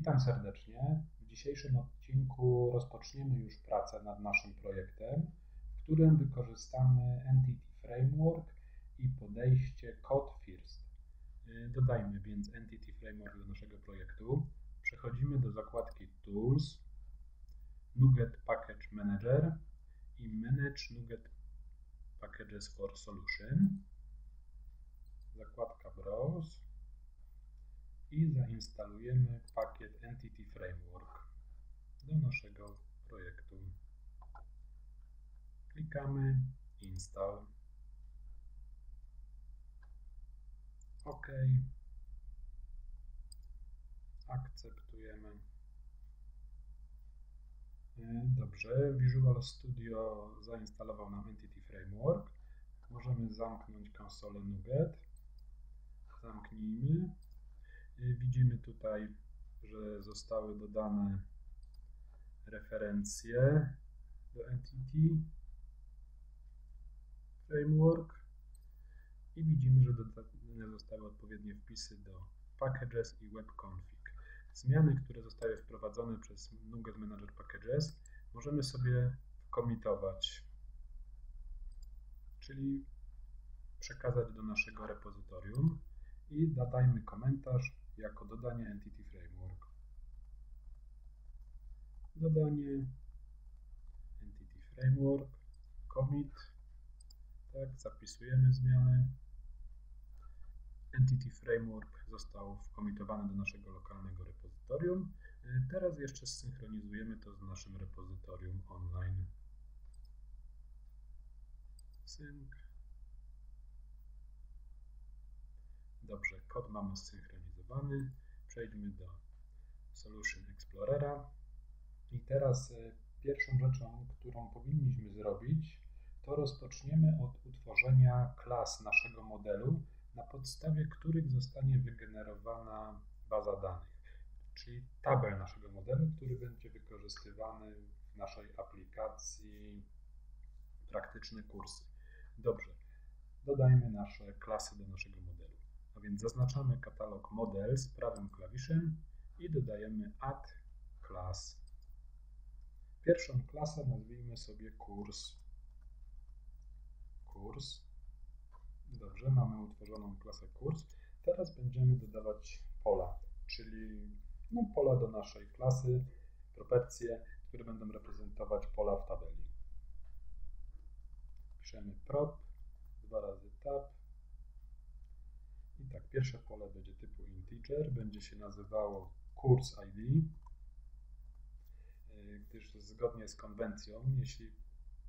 Witam serdecznie. W dzisiejszym odcinku rozpoczniemy już pracę nad naszym projektem, w którym wykorzystamy Entity Framework i podejście Code First. Y, dodajmy więc Entity Framework do naszego projektu. Przechodzimy do zakładki Tools, NuGet Package Manager i Manage NuGet Packages for Solution. Zakładka Browse i zainstalujemy pakiet Entity Framework do naszego projektu. Klikamy Install. OK. Akceptujemy. E, dobrze, Visual Studio zainstalował nam Entity Framework. Możemy zamknąć konsolę NuGet. Zamknijmy. Widzimy tutaj, że zostały dodane referencje do Entity Framework i widzimy, że dodane zostały odpowiednie wpisy do Packages i WebConfig. Zmiany, które zostały wprowadzone przez NuGet Manager Packages możemy sobie komitować, czyli przekazać do naszego repozytorium i dodajmy komentarz jako dodanie Entity Framework. Dodanie Entity Framework, commit, tak, zapisujemy zmiany. Entity Framework został wkomitowany do naszego lokalnego repozytorium. Teraz jeszcze zsynchronizujemy to z naszym repozytorium online. Sync. Dobrze, kod mamy zsynchronizowany. Przejdźmy do Solution Explorera. I teraz e, pierwszą rzeczą, którą powinniśmy zrobić, to rozpoczniemy od utworzenia klas naszego modelu, na podstawie których zostanie wygenerowana baza danych, czyli tabel naszego modelu, który będzie wykorzystywany w naszej aplikacji praktyczne kursy. Dobrze, dodajmy nasze klasy do naszego modelu. Więc zaznaczamy katalog Models prawym klawiszem i dodajemy Add Class. Pierwszą klasę nazwijmy sobie kurs. Kurs. Dobrze, mamy utworzoną klasę kurs. Teraz będziemy dodawać pola, czyli no, pola do naszej klasy, propercje, które będą reprezentować pola w tabeli. Piszemy prop, dwa razy tab, tak, pierwsze pole będzie typu integer, będzie się nazywało kurs ID, y, gdyż zgodnie z konwencją, jeśli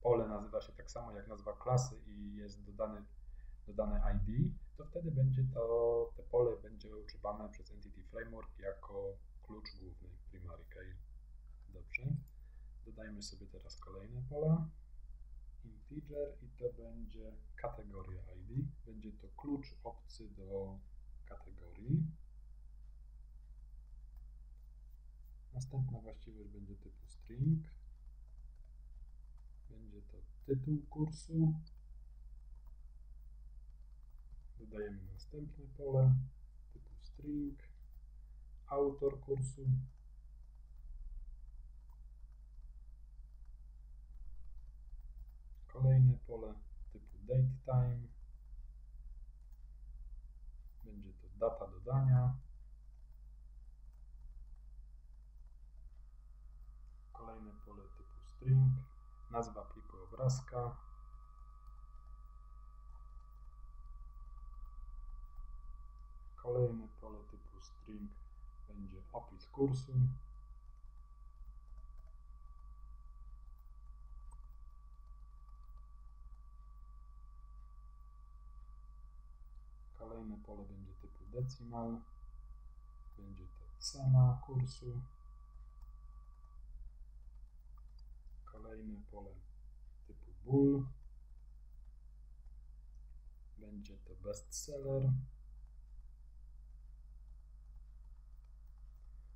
pole nazywa się tak samo jak nazwa klasy i jest dodany, dodane ID, to wtedy będzie to, te pole będzie używane przez Entity Framework jako klucz główny primary key. Dobrze. Dodajmy sobie teraz kolejne pola integer i to będzie kategoria ID. Będzie to klucz obcy do kategorii. Następna właściwość będzie typu string. Będzie to tytuł kursu. Dodajemy następne pole typu string. Autor kursu. Kolejne pole typu datetime. Będzie to data dodania. Kolejne pole typu string. Nazwa pliku obrazka. Kolejne pole typu string będzie opis kursu. Kolejne pole będzie typu decimal. Będzie to cena kursu. Kolejne pole typu bool. Będzie to bestseller.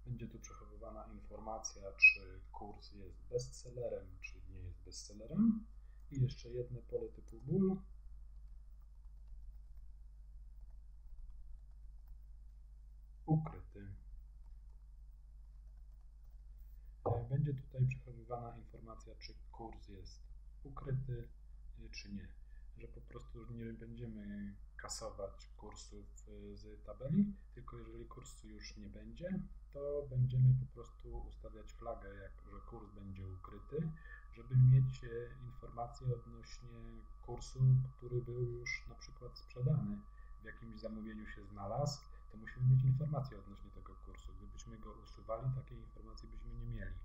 Będzie tu przechowywana informacja, czy kurs jest bestsellerem, czy nie jest bestsellerem. I jeszcze jedno pole typu bool ukryty. będzie tutaj przechowywana informacja, czy kurs jest ukryty, y, czy nie. Że po prostu nie będziemy kasować kursów y, z tabeli, tylko jeżeli kursu już nie będzie, to będziemy po prostu ustawiać flagę, jak, że kurs będzie ukryty, żeby mieć e, informacje odnośnie kursu, który był już na przykład sprzedany, w jakimś zamówieniu się znalazł, to musimy mieć informacje odnośnie tego kursu. Gdybyśmy go usuwali, takiej informacji byśmy nie mieli.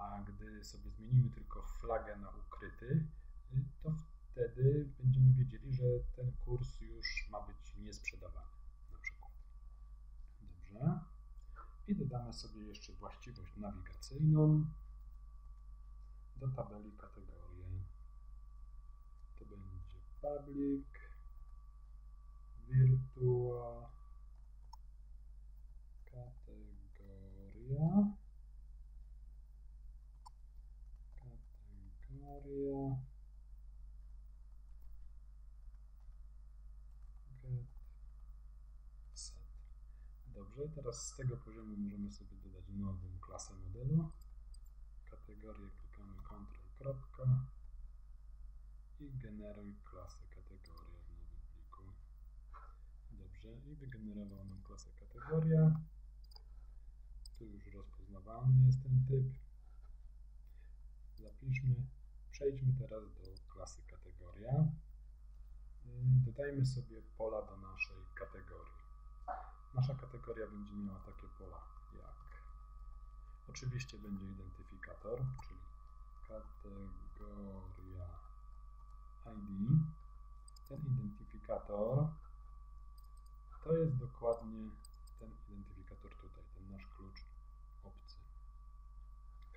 A gdy sobie zmienimy tylko flagę na ukryty, y, to wtedy będziemy wiedzieli, że ten kurs już ma być niesprzedawany na przykład. Dobrze. I dodamy sobie jeszcze właściwość nawigacyjną do tabeli kategorie. To będzie public, virtual, kategoria, get set. Dobrze, teraz z tego poziomu możemy sobie dodać nową klasę modelu. Kategorię klikamy Ctrl kropka i generuj klasę kategoria w nowym pliku. Dobrze, i wygenerował nam klasę kategoria. Tu już rozpoznawalny jest ten typ. Zapiszmy. Przejdźmy teraz do klasy kategoria. Dodajmy sobie pola do naszej kategorii. Nasza kategoria będzie miała takie pola jak oczywiście będzie identyfikator, czyli kategoria ID. Ten identyfikator to jest dokładnie ten identyfikator tutaj, ten nasz klucz obcy.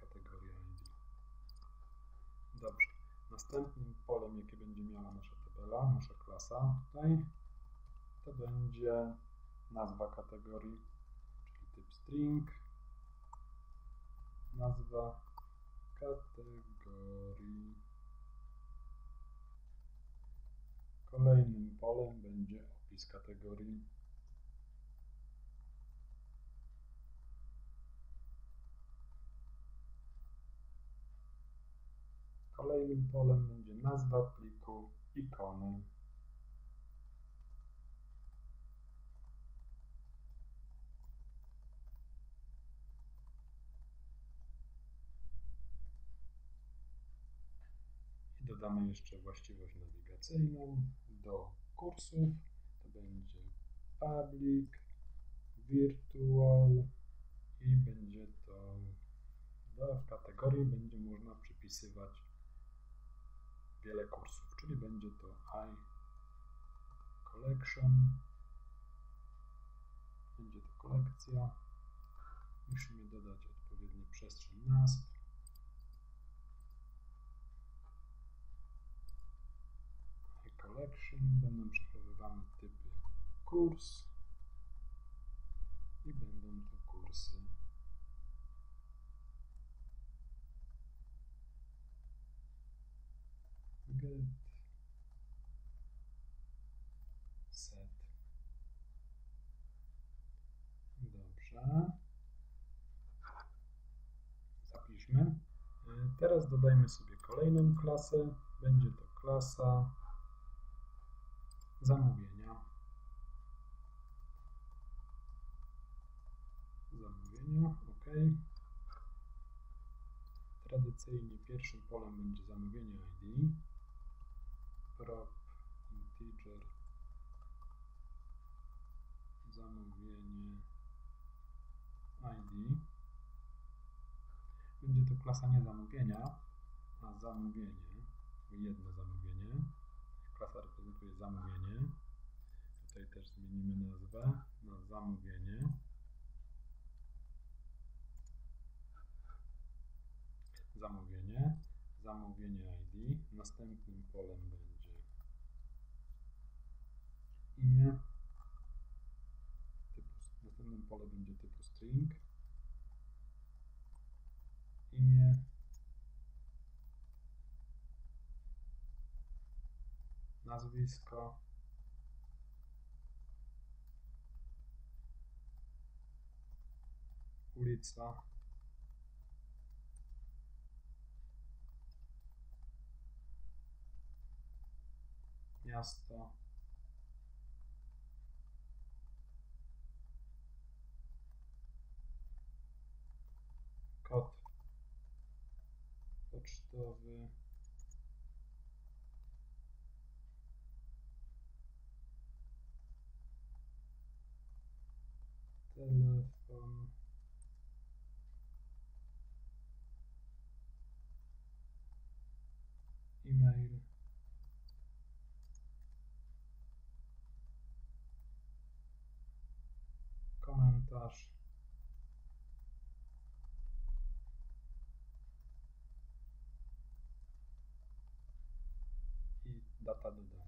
Kategoria ID. Dobrze. Następnym polem, jakie będzie miała nasza tabela, nasza klasa tutaj, to będzie nazwa kategorii, czyli typ string, nazwa kategorii. Kolejnym polem będzie opis kategorii. Kolejnym polem będzie nazwa pliku ikony. I dodamy jeszcze właściwość nawigacyjną do kursów. To będzie public, virtual i będzie to no, w kategorii będzie można przypisywać wiele kursów, czyli będzie to i collection, będzie to kolekcja. Musimy dodać odpowiedni przestrzeń nazw. I collection będą przechowywane typy kurs i będą to kursy. Get set. Dobrze. Zapiszmy. E, teraz dodajmy sobie kolejną klasę. Będzie to klasa zamówienia. Zamówienia, ok. Tradycyjnie pierwszym polem będzie zamówienie ID prop integer zamówienie ID będzie to klasa nie zamówienia, a zamówienie, jedno zamówienie. Klasa reprezentuje zamówienie. Tutaj też zmienimy nazwę na zamówienie. Zamówienie, zamówienie ID. Następnym polem imię. w następnym pole będzie typu string. Imię. Nazwisko. Ulica. Miasto. Pocztowy. Telefon. E-mail. Komentarz. I data dodania.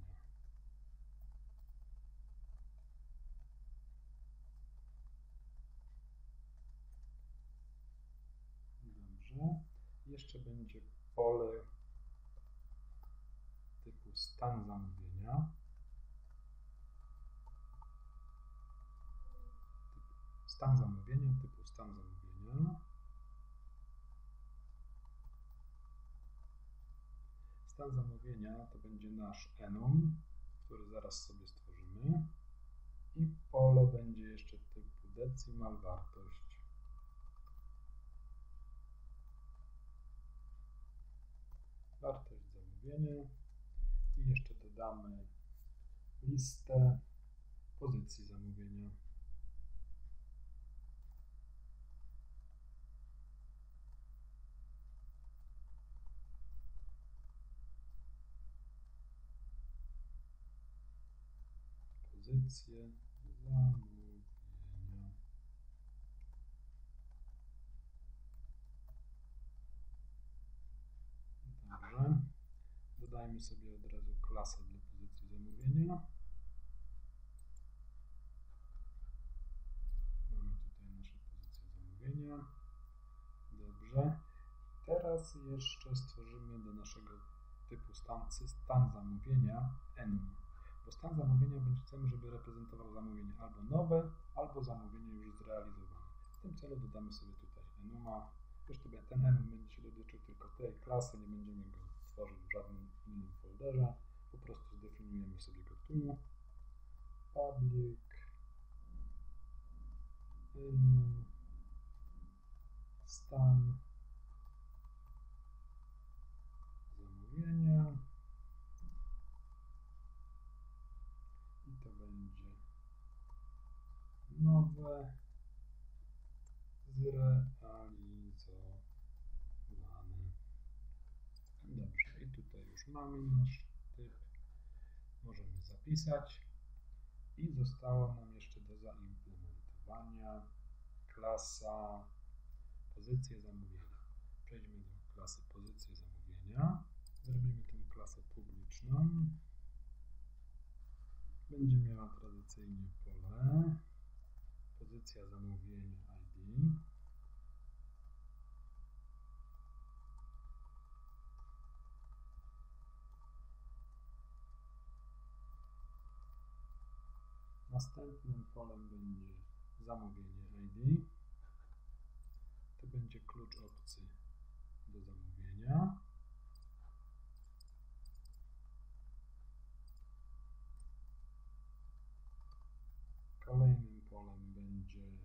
Dobrze. Jeszcze będzie pole typu stan zamówienia. Stan zamówienia typu stan zamówienia. Stan zamówienia to będzie nasz enum, który zaraz sobie stworzymy. I pole będzie jeszcze typu decimal wartość. Zamówienia i jeszcze dodamy listę pozycji zamówienia. Pozycje zamówienia. Dobrze. Dodajmy sobie od razu klasę dla zamówienia. Mamy tutaj nasze pozycje zamówienia. Dobrze. Teraz jeszcze stworzymy do naszego typu stan, stan zamówienia enum. Bo stan zamówienia będzie chcemy, żeby reprezentował zamówienie albo nowe, albo zamówienie już zrealizowane. W tym celu dodamy sobie tutaj enuma. Zresztą ten enum będzie się dotyczył tylko tej klasy, nie będziemy go tworzyć w żadnym innym folderze. Zdefiniujemy sobie go tu. Public enum stan zamówienia. I to będzie nowe zrealizowane. Dobrze, i tutaj już mamy nasz zapisać. I zostało nam jeszcze do zaimplementowania klasa pozycje zamówienia. Przejdźmy do klasy pozycje zamówienia. Zrobimy tę klasę publiczną. Będzie miała tradycyjnie pole pozycja zamówienia ID. Następnym polem będzie zamówienie ID. To będzie klucz opcji do zamówienia. Kolejnym polem będzie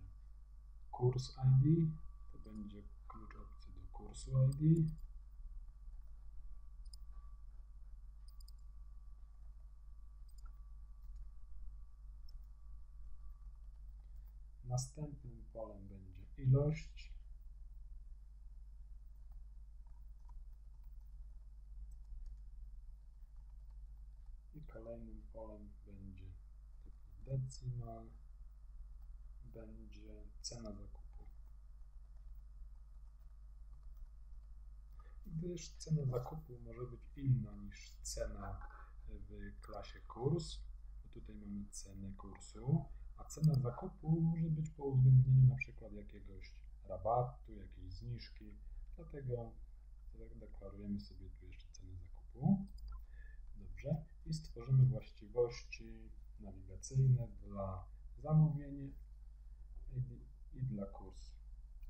kurs ID. To będzie klucz opcji do kursu ID. Następnym polem będzie ilość. I kolejnym polem będzie typu decimal, będzie cena zakupu. Gdyż cena zakupu może być inna niż cena w klasie kurs, bo tutaj mamy cenę kursu, cena zakupu może być po uwzględnieniu na przykład jakiegoś rabatu, jakiejś zniżki, dlatego deklarujemy sobie tu jeszcze cenę zakupu. Dobrze. I stworzymy właściwości nawigacyjne dla zamówienia ID i dla kursu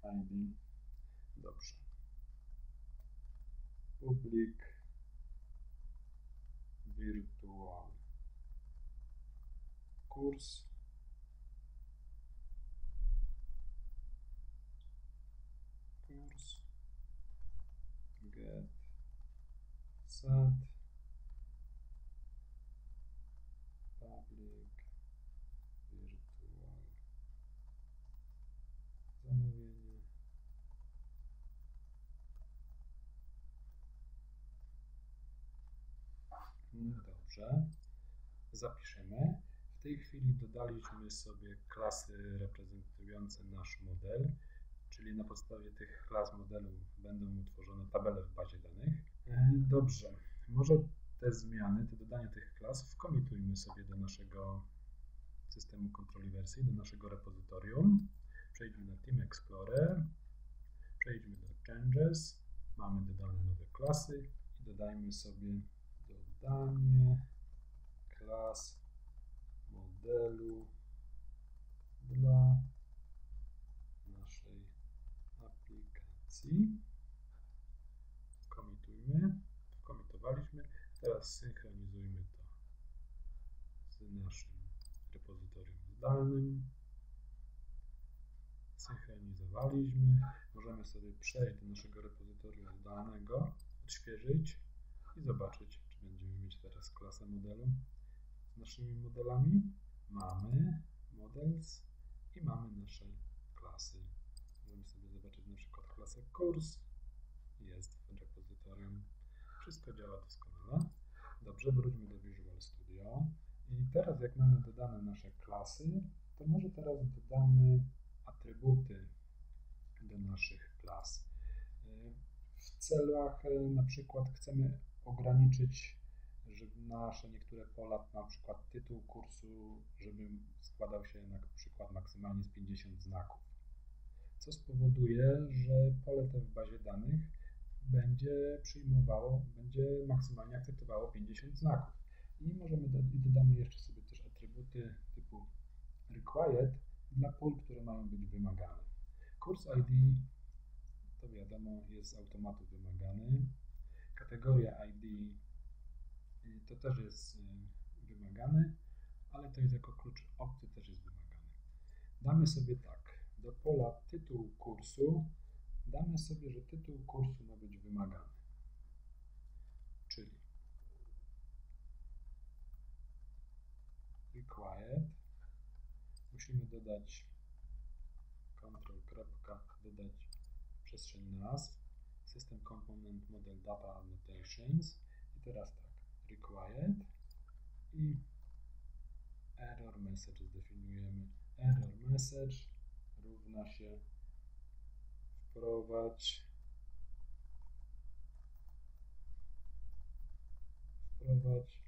ID. Dobrze. Public virtual. Kurs. Get. Set. Public. Virtual. Zamówienie. No dobrze. Zapiszemy. W tej chwili dodaliśmy sobie klasy reprezentujące nasz model, czyli na podstawie tych klas modelu będą utworzone tabele w bazie danych. E, dobrze, może te zmiany, te dodanie tych klas wkomitujmy sobie do naszego systemu kontroli wersji, do naszego repozytorium. Przejdźmy na Team Explorer, przejdźmy do Changes, mamy dodane nowe klasy i dodajmy sobie dodanie klas modelu dla naszej aplikacji. Komitujmy. Komitowaliśmy. Teraz synchronizujmy to z naszym repozytorium zdalnym. Synchronizowaliśmy. Możemy sobie przejść do naszego repozytorium zdalnego, odświeżyć i zobaczyć, czy będziemy mieć teraz klasę modelu z naszymi modelami. Mamy models i mamy nasze klasy. Możemy sobie zobaczyć na przykład klasę kurs. Jest w repozytorium. Wszystko działa doskonale. Dobrze, wróćmy do Visual Studio. I teraz jak mamy dodane nasze klasy, to może teraz dodamy atrybuty do naszych klas. W celach na przykład chcemy ograniczyć żeby nasze niektóre pola, na przykład tytuł kursu, żeby składał się na przykład maksymalnie z 50 znaków. Co spowoduje, że pole te w bazie danych będzie przyjmowało, będzie maksymalnie akceptowało 50 znaków. I możemy do, i dodamy jeszcze sobie też atrybuty typu required dla pól, które mają być wymagane. Kurs ID to wiadomo jest z automatu wymagany. Kategoria ID to też jest y, wymagany, ale to jest jako klucz obcy też jest wymagany. Damy sobie tak, do pola tytuł kursu damy sobie, że tytuł kursu ma być wymagany. Czyli required musimy dodać control dodać przestrzeń nazw system component model data annotations i teraz tak required i error message zdefiniujemy. Error message równa się wprowadź wprowadź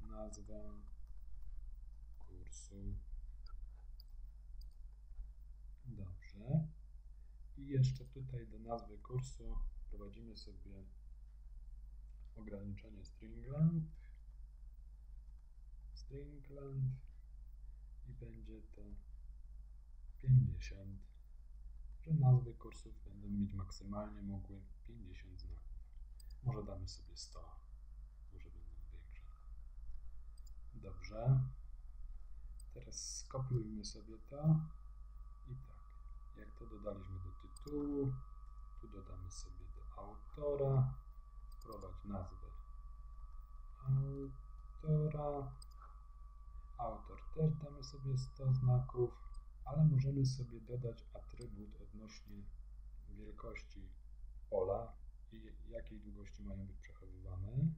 nazwę kursu. Dobrze. I jeszcze tutaj do nazwy kursu wprowadzimy sobie ograniczenie stringland, stringland i będzie to 50, że nazwy kursów będą mieć maksymalnie mogły 50 znaków. Może damy sobie 100, może będą większe. Dobrze. Teraz skopiujmy sobie to i tak, jak to dodaliśmy do tytułu, tu dodamy sobie do autora, wprowadź nazwę autora. Autor też damy sobie 100 znaków, ale możemy sobie dodać atrybut odnośnie wielkości pola i jakiej długości mają być przechowywane.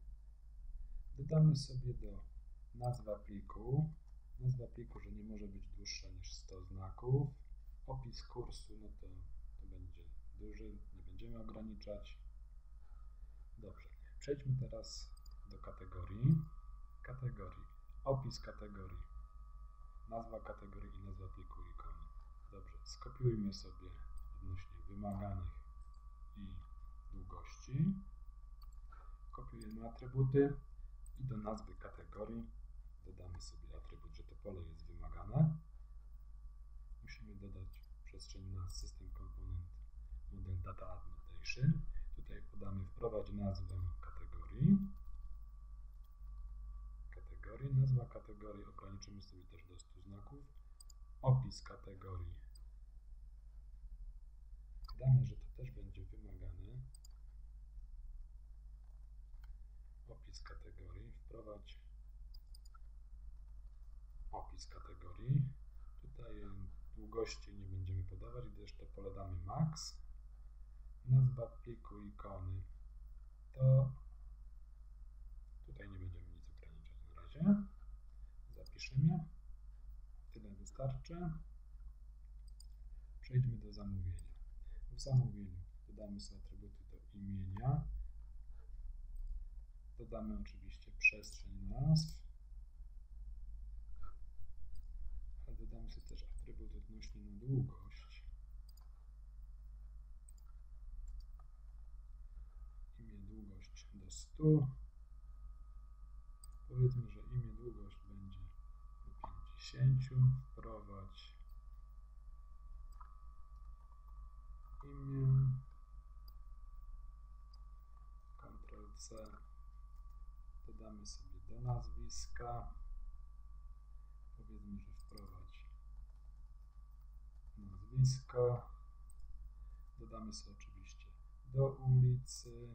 Dodamy sobie do nazwa pliku, nazwa pliku, że nie może być dłuższa niż 100 znaków. Opis kursu, no to, to będzie duży, nie będziemy ograniczać. Dobrze, przejdźmy teraz do kategorii. Kategorii. Opis kategorii. Nazwa kategorii i nazwa pliku. Dobrze, skopiujmy sobie odnośnie wymaganych i długości. Kopiujemy atrybuty i do nazwy kategorii dodamy sobie atrybut, że to pole jest wymagane. Musimy dodać przestrzeń na system komponent model data annotation. Tutaj podamy wprowadź nazwę kategorii kategorii. Nazwa kategorii ograniczymy sobie też do 100 znaków. Opis kategorii. Damy, że to też będzie wymagane. Opis kategorii. Wprowadź opis kategorii. Tutaj długości nie będziemy podawać, gdyż to pole damy max. Nazwa pliku ikony to tutaj nie będziemy nic ograniczać na razie. Zapiszemy. Wystarczy. Przejdźmy do zamówienia. W zamówieniu dodamy sobie atrybuty do imienia. Dodamy oczywiście przestrzeń nazw. Ale dodamy sobie też atrybut odnośnie na długość. Imię długość do 100. Powiedzmy, że imię długość będzie do 50. Wprowadź Ctrl C. Dodamy sobie do nazwiska. Powiedzmy, że wprowadź nazwisko. Dodamy sobie oczywiście do ulicy,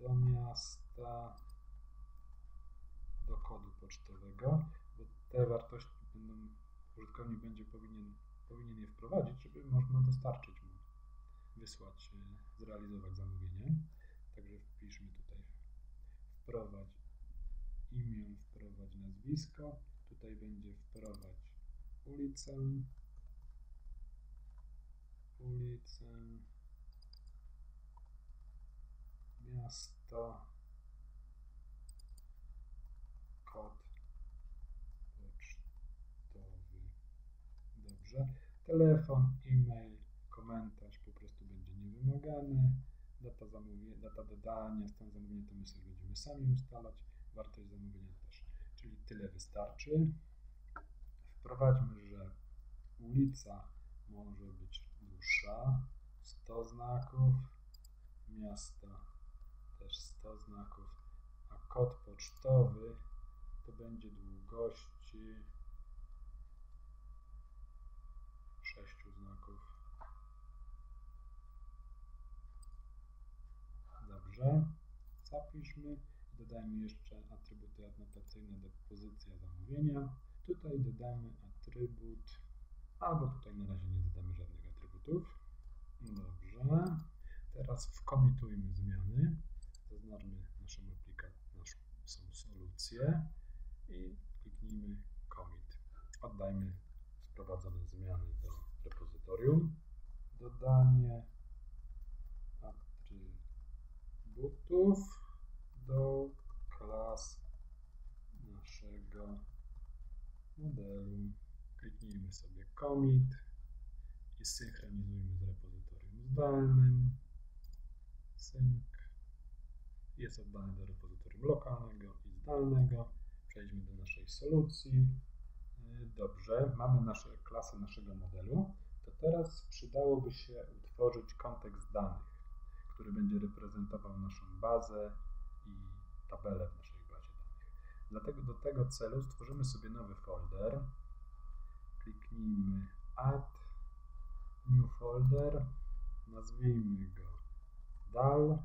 do miasta, do kodu pocztowego, bo te wartości będą, użytkownik będzie powinien, powinien je wprowadzić, żeby można dostarczyć wysłać, e, zrealizować zamówienie. Także wpiszmy tutaj wprowadź imię, wprowadź nazwisko. Tutaj będzie wprowadź ulicę, ulicę, miasto, kod pocztowy. Dobrze. Telefon, e-mail, komentarz niewymagany. Data, zamówienia, data dodania, stan zamówienia to my sobie będziemy sami ustalać. Wartość zamówienia też. Czyli tyle wystarczy. Wprowadźmy, że ulica może być dłuższa. 100 znaków. Miasto też 100 znaków. A kod pocztowy to będzie długości 6 znaków. Zapiszmy. Dodajmy jeszcze atrybuty adnotacyjne do pozycja zamówienia. Tutaj dodamy atrybut, albo tutaj na razie nie dodamy żadnych atrybutów. Dobrze. Teraz wkomitujmy zmiany. Zaznaczmy naszą aplikację, naszą solucję i kliknijmy commit. Oddajmy wprowadzone zmiany do repozytorium. Dodanie atrybutów do klas naszego modelu. Kliknijmy sobie commit i synchronizujmy z repozytorium zdalnym. Sync jest oddany do repozytorium lokalnego i zdalnego. Przejdźmy do naszej solucji. Dobrze, mamy nasze klasy naszego modelu. To teraz przydałoby się utworzyć kontekst danych, który będzie reprezentował naszą bazę i tabelę w naszej bazie danych. Dlatego do tego celu stworzymy sobie nowy folder. Kliknijmy Add New Folder. Nazwijmy go DAL,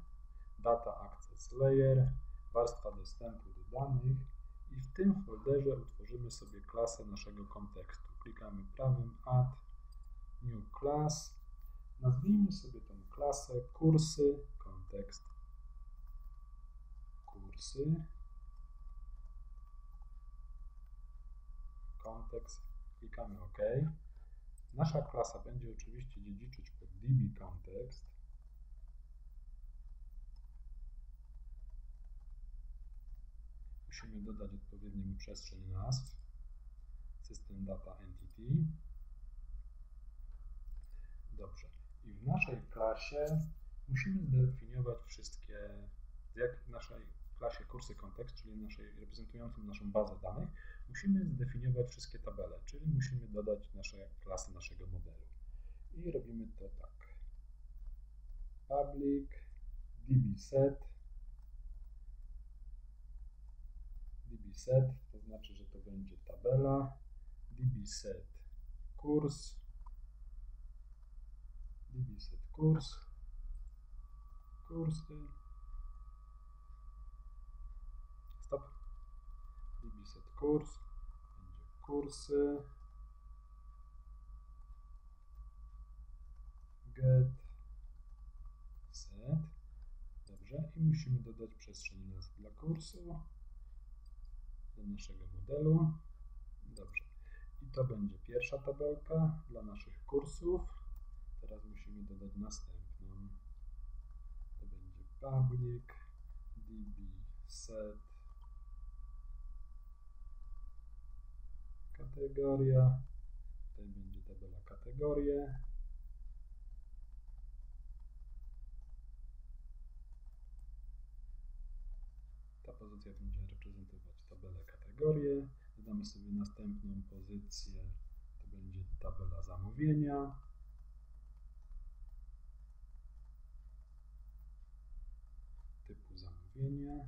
Data Access Layer, warstwa dostępu do danych i w tym folderze utworzymy sobie klasę naszego kontekstu. Klikamy prawym Add New Class. Nazwijmy sobie tę klasę kursy kontekst kursy kontekst. Klikamy OK. Nasza klasa będzie oczywiście dziedziczyć pod DB kontekst. Musimy dodać odpowiednią przestrzeń nazw. System Data Entity. Dobrze. I w naszej klasie musimy zdefiniować wszystkie, jak w naszej klasie kursy kontekst, czyli naszej reprezentującą naszą bazę danych, musimy zdefiniować wszystkie tabele, czyli musimy dodać nasze klasy naszego modelu. I robimy to tak. Public dbset dbset, to znaczy, że to będzie tabela dbset kurs dbset kurs kursy stop. Dbset kurs będzie kursy get. Set. Dobrze. I musimy dodać przestrzeń dla kursu do naszego modelu. Dobrze. I to będzie pierwsza tabelka dla naszych kursów teraz musimy dodać następną. To będzie public db set. Kategoria. Tutaj będzie tabela kategorie. Ta pozycja będzie reprezentować tabelę kategorie. Dodamy sobie następną pozycję. To będzie tabela zamówienia typu zamówienia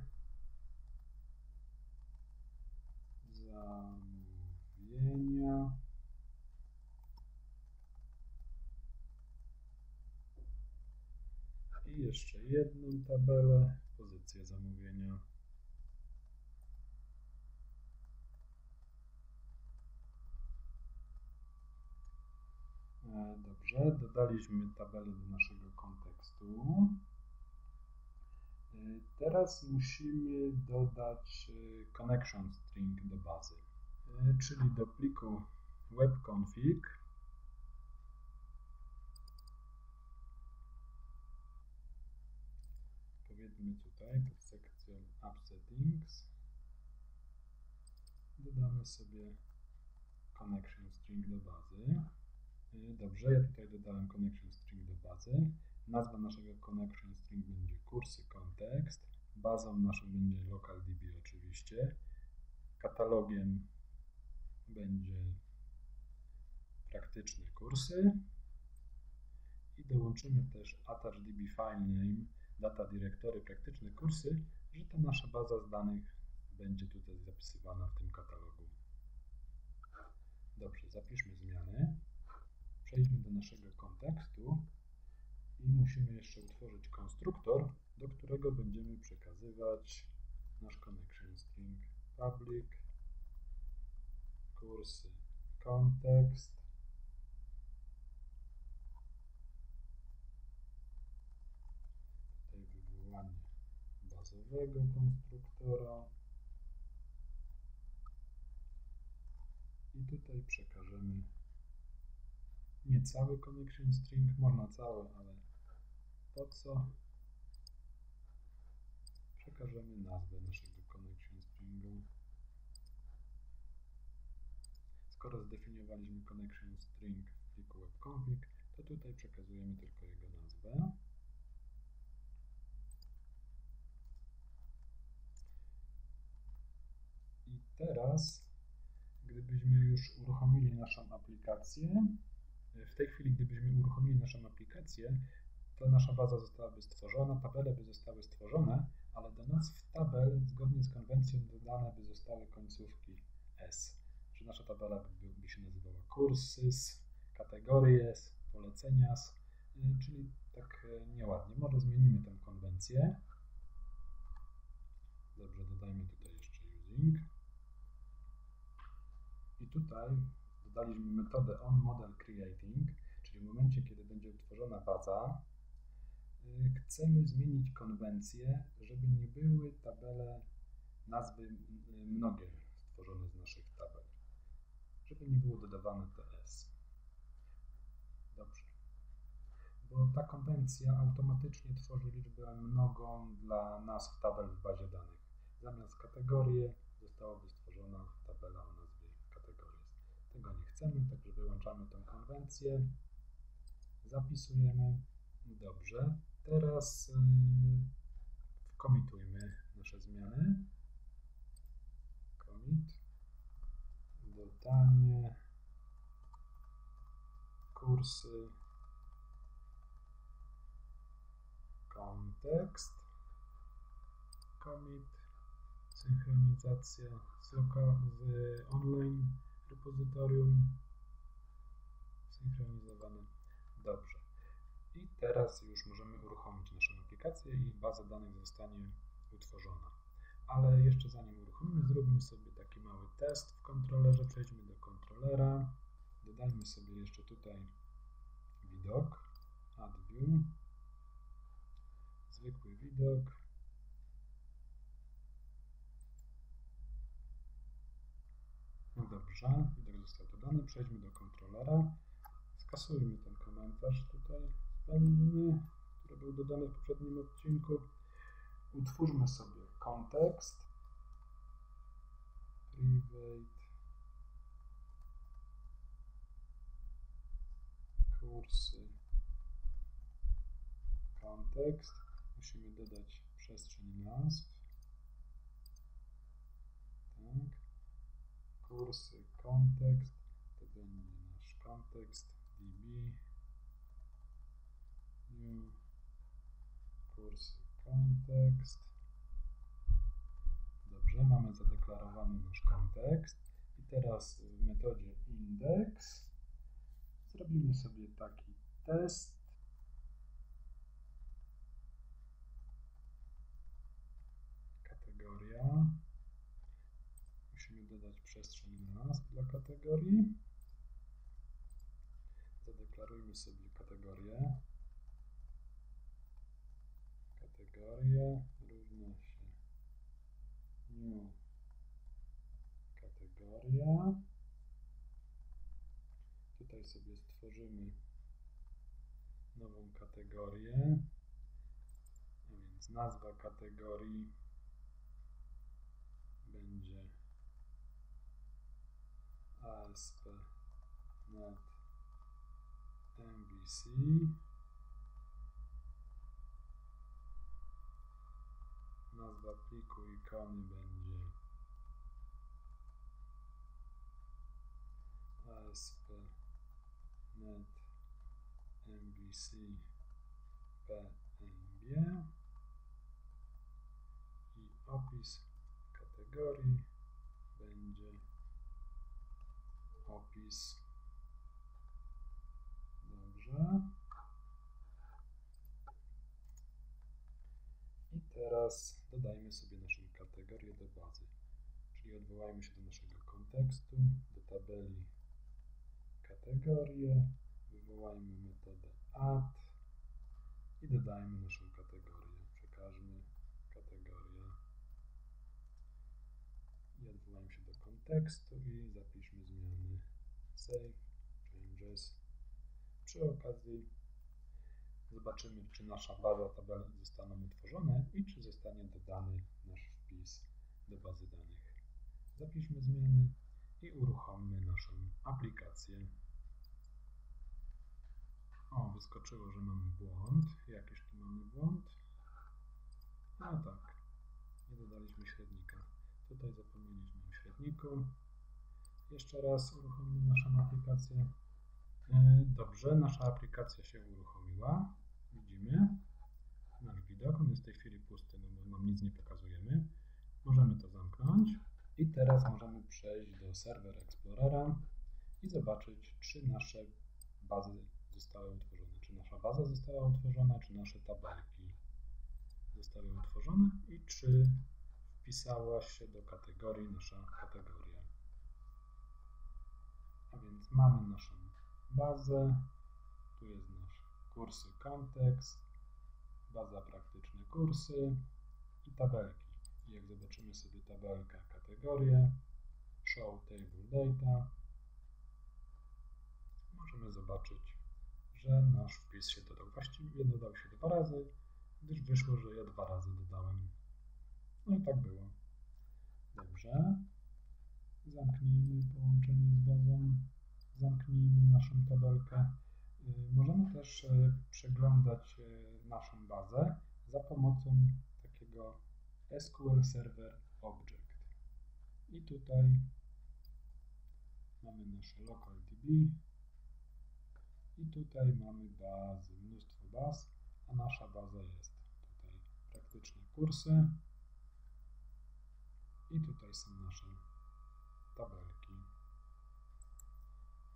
zamówienia. I jeszcze jedną tabelę. Pozycję zamówienia. E, dobrze, dodaliśmy tabelę do naszego kontekstu. E, teraz musimy dodać e, connection string do bazy, czyli do pliku webconfig. Powiedzmy tutaj pod sekcją App Settings dodamy sobie connection string do bazy. Y, dobrze, ja tutaj dodałem connection string do bazy. Nazwa naszego connection string będzie kursy kontekst. Bazą naszą będzie localDB oczywiście. Katalogiem będzie praktyczne kursy. I dołączymy też attachdb filename data directory praktyczne kursy, że ta nasza baza z danych będzie tutaj zapisywana w tym katalogu. Dobrze, zapiszmy zmiany przejdźmy do naszego kontekstu musimy jeszcze utworzyć konstruktor, do którego będziemy przekazywać nasz connection string public kursy kontekst. Tutaj wywołanie bazowego konstruktora. I tutaj przekażemy nie cały connection string, można cały, ale po co? Przekażemy nazwę naszego connection stringu. Skoro zdefiniowaliśmy connection string w pliku webconfig, to tutaj przekazujemy tylko jego nazwę. I teraz, gdybyśmy już uruchomili naszą aplikację, w tej chwili, gdybyśmy uruchomili naszą aplikację, to nasza baza zostałaby stworzona, tabele by zostały stworzone, ale do nazw tabel zgodnie z konwencją dodane by zostały końcówki S. Że nasza tabela by, by się nazywała courses, categories, polecenias, y, czyli tak y, nieładnie. Może zmienimy tę konwencję. Dobrze, dodajmy tutaj jeszcze using. I tutaj dodaliśmy metodę onModelCreating, czyli w momencie, kiedy będzie utworzona baza, chcemy zmienić konwencję, żeby nie były tabele, nazwy mnogie stworzone z naszych tabel, żeby nie było dodawane TS. Dobrze. Bo ta konwencja automatycznie tworzy liczbę mnogą dla nazw tabel w bazie danych. Zamiast kategorii zostałaby stworzona tabela o nazwie tego nie chcemy, także wyłączamy tę konwencję. Zapisujemy. Dobrze. Teraz yy, komitujmy nasze zmiany. Commit. Dodanie. Kursy. Kontekst. Commit. synchronizacja z, z online repozytorium, synchronizowane. Dobrze. I teraz już możemy uruchomić naszą aplikację i baza danych zostanie utworzona. Ale jeszcze zanim uruchomimy, zróbmy sobie taki mały test w kontrolerze. Przejdźmy do kontrolera. Dodajmy sobie jeszcze tutaj widok, add view, zwykły widok. No dobrze, widok został dodany. Przejdźmy do kontrolera. Skasujmy ten komentarz tutaj zbędny, który był dodany w poprzednim odcinku. Utwórzmy sobie kontekst. Private. Kursy. Kontekst. Musimy dodać przestrzeń nazw. Tak. Kursy, kontekst. To będzie nasz kontekst. DB. Kursy, kontekst. Dobrze, mamy zadeklarowany nasz kontekst. I teraz w metodzie index zrobimy sobie taki test. Kategoria. Musimy dodać przestrzeń nazw dla kategorii. Zadeklarujmy sobie kategorię. Kategorie równa się new kategoria. Tutaj sobie stworzymy nową kategorię, a więc nazwa kategorii będzie ASP.NET MVC nazwa pliku ikony będzie ASP.NET MVC PNG i opis kategorii będzie opis. Dobrze. I teraz dodajmy sobie naszą kategorię do bazy. Czyli odwołajmy się do naszego kontekstu, do tabeli kategorie, wywołajmy metodę add i dodajmy naszą kategorię. Przekażmy kategorię i odwołajmy się do kontekstu i zapiszmy zmiany save, changes. Przy okazji zobaczymy, czy nasza baza tabel zostaną utworzone i czy zostanie dodany nasz wpis do bazy danych. Zapiszmy zmiany i uruchommy naszą aplikację. O, wyskoczyło, że mamy błąd. Jakiś tu mamy błąd? No tak, nie dodaliśmy średnika. Tutaj zapomnieliśmy o średniku. Jeszcze raz uruchomimy naszą aplikację. E, dobrze, nasza aplikacja się uruchomiła. Nasz widok. On jest w tej chwili pusty, no bo nam nic nie pokazujemy. Możemy to zamknąć. I teraz możemy przejść do Server Explorera i zobaczyć, czy nasze bazy zostały utworzone. Czy nasza baza została utworzona, czy nasze tabelki zostały utworzone i czy wpisała się do kategorii nasza kategoria. A więc mamy naszą bazę, tu jest kursy kontekst, baza praktyczne kursy i tabelki. I jak zobaczymy sobie tabelkę kategorie, show table data, możemy zobaczyć, że nasz wpis się dodał. Właściwie dodał się dwa razy, gdyż wyszło, że ja dwa razy dodałem. No i tak było. Dobrze. Zamknijmy połączenie z bazą. Zamknijmy naszą tabelkę. Y, możemy też y, przeglądać y, naszą bazę za pomocą takiego SQL Server Object. I tutaj mamy nasze LocalDB i tutaj mamy bazy, mnóstwo baz, a nasza baza jest tutaj praktyczne kursy. I tutaj są nasze tabelki.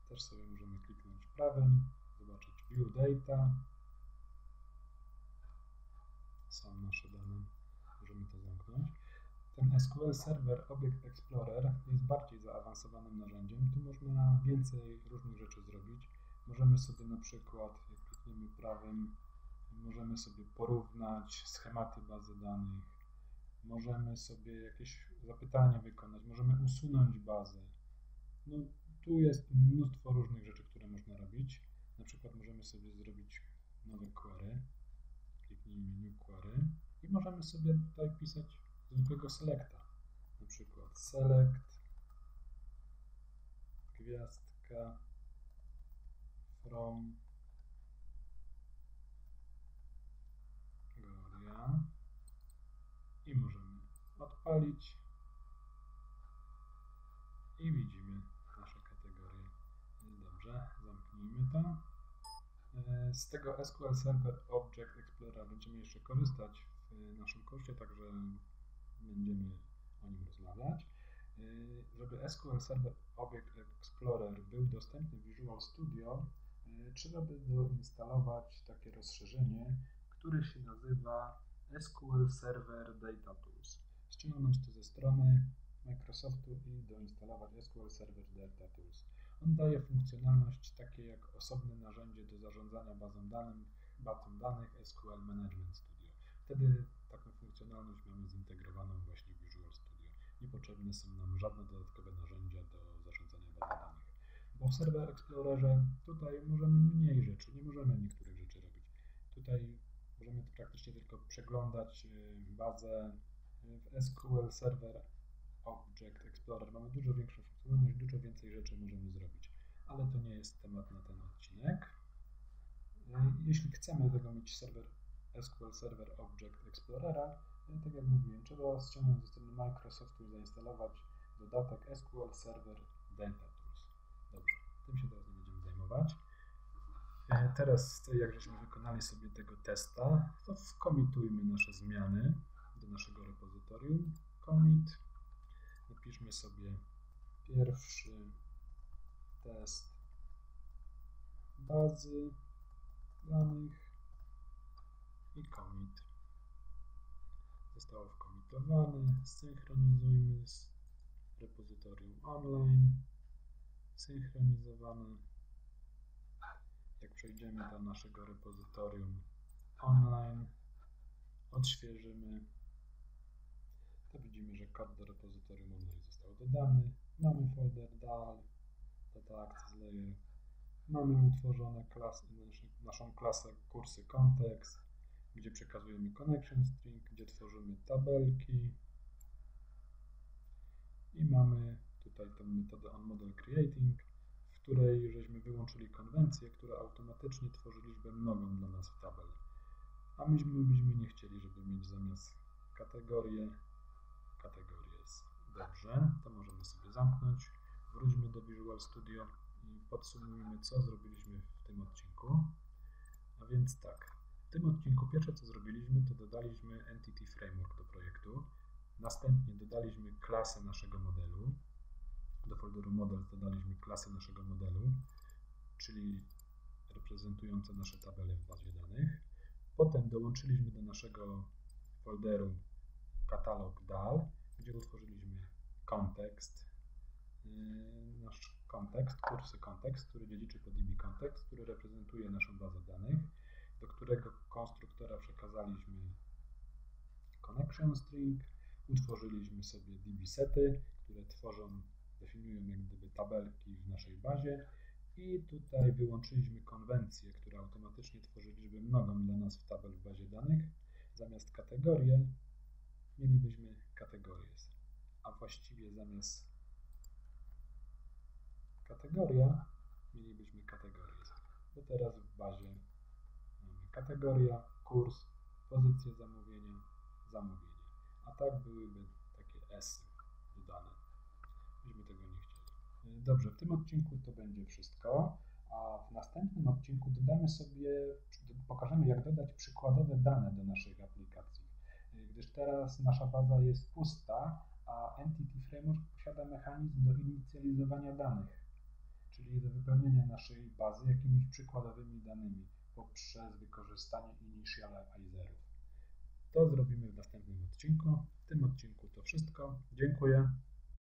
Też sobie możemy kliknąć prawym, View Data. Są nasze dane. Możemy to zamknąć. Ten SQL Server Object Explorer jest bardziej zaawansowanym narzędziem. Tu można więcej różnych rzeczy zrobić. Możemy sobie na przykład, jak klikniemy prawym, możemy sobie porównać schematy bazy danych, możemy sobie jakieś zapytanie wykonać, możemy usunąć bazę. No, tu jest mnóstwo różnych rzeczy, które można robić. Na przykład możemy sobie zrobić nowe query. Kliknijmy New Query i możemy sobie tutaj pisać zwykłego selecta. Na przykład select gwiazdka from Gloria i możemy odpalić i widzimy nasze kategorie. Dobrze, to. E, z tego SQL Server Object Explorer będziemy jeszcze korzystać w naszym kursie, także będziemy o nim rozmawiać. E, żeby SQL Server Object Explorer był dostępny w Visual Studio, e, trzeba by doinstalować takie rozszerzenie, które się nazywa SQL Server Data Tools. Ściągnąć to ze strony Microsoftu i doinstalować SQL Server Data Tools. On daje funkcjonalność takie jak osobne narzędzie do zarządzania bazą danych, bazą danych SQL Management Studio. Wtedy taką funkcjonalność mamy zintegrowaną właśnie w Visual Studio. Niepotrzebne są nam żadne dodatkowe narzędzia do zarządzania bazą danych. Bo w Server Explorerze tutaj możemy mniej rzeczy, nie możemy niektórych rzeczy robić. Tutaj możemy praktycznie tylko przeglądać y, bazę w SQL Server Object Explorer. Mamy dużo większą funkcjonalność, dużo więcej rzeczy możemy zrobić, ale to nie jest temat na ten odcinek. Y, jeśli chcemy tego mieć serwer SQL Server Object Explorera, y, tak jak mówiłem, trzeba ściągnąć ze strony Microsoftu i zainstalować dodatek SQL Server Data Tools. Dobrze, tym się teraz nie będziemy zajmować. Y, teraz, jak żeśmy wykonali sobie tego testa, to wkomitujmy nasze zmiany do naszego repozytorium. Commit Napiszmy sobie pierwszy test bazy danych i commit. Zostało wkomitowane. Synchronizujmy z repozytorium online. Synchronizowane. Jak przejdziemy do naszego repozytorium online, odświeżymy to widzimy, że kod do repozytorium online został dodany. Mamy folder dal, data access layer. Mamy utworzone klasy, naszą klasę kursy context, gdzie przekazujemy connection string, gdzie tworzymy tabelki. I mamy tutaj tę metodę onModel creating, w której żeśmy wyłączyli konwencję, która automatycznie tworzy liczbę mnogą dla nas w tabel. A myśmy byśmy nie chcieli, żeby mieć zamiast kategorię kategorii jest dobrze, to możemy sobie zamknąć. Wróćmy do Visual Studio i podsumujmy, co zrobiliśmy w tym odcinku. A więc tak, w tym odcinku pierwsze, co zrobiliśmy, to dodaliśmy Entity Framework do projektu. Następnie dodaliśmy klasę naszego modelu. Do folderu Model dodaliśmy klasę naszego modelu, czyli reprezentujące nasze tabele w bazie danych. Potem dołączyliśmy do naszego folderu katalog DAL, gdzie utworzyliśmy kontekst, yy, nasz kontekst, kursy kontekst, który dziedziczy pod DB kontekst, który reprezentuje naszą bazę danych, do którego konstruktora przekazaliśmy connection string, utworzyliśmy sobie DB sety, które tworzą, definiują jak gdyby tabelki w naszej bazie i tutaj wyłączyliśmy konwencję, która automatycznie tworzy liczbę mnogą dla nas w tabel w bazie danych. Zamiast kategorie mielibyśmy kategorię, a właściwie zamiast kategoria mielibyśmy kategorię, bo teraz w bazie mamy kategoria, kurs, pozycję zamówienia, zamówienie, a tak byłyby takie esy dodane. Byśmy tego nie chcieli. Dobrze, w tym odcinku to będzie wszystko, a w następnym odcinku dodamy sobie, pokażemy jak dodać przykładowe dane do naszej aplikacji gdyż teraz nasza baza jest pusta, a Entity Framework posiada mechanizm do inicjalizowania danych, czyli do wypełnienia naszej bazy jakimiś przykładowymi danymi poprzez wykorzystanie initializerów. To zrobimy w następnym odcinku. W tym odcinku to wszystko. Dziękuję.